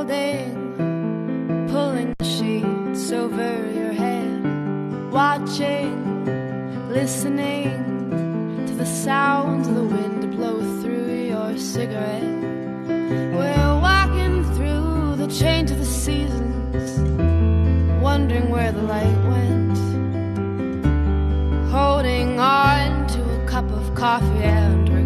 folding, pulling the sheets over your head, watching, listening to the sound of the wind blow through your cigarette. We're walking through the change of the seasons, wondering where the light went, holding on to a cup of coffee. and.